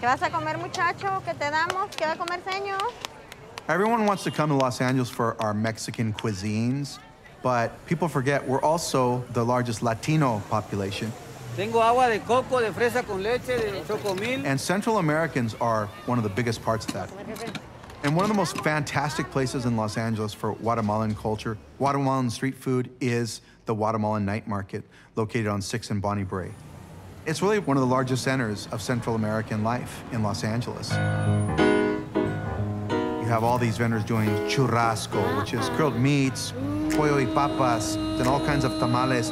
¿Qué vas a comer, muchacho? ¿Qué te damos? ¿Qué va a comer, señor? Everyone wants to come to Los Angeles for our Mexican cuisines, but people forget we're also the largest Latino population. Tengo agua de coco, de fresa con leche, de chocomil. And Central Americans are one of the biggest parts of that. And one of the most fantastic places in Los Angeles for Guatemalan culture, Guatemalan street food, is the Guatemalan Night Market, located on 6th and Bonnie Brae. It's really one of the largest centers of Central American life in Los Angeles. You have all these vendors doing churrasco, which is grilled meats, pollo y papas, and all kinds of tamales.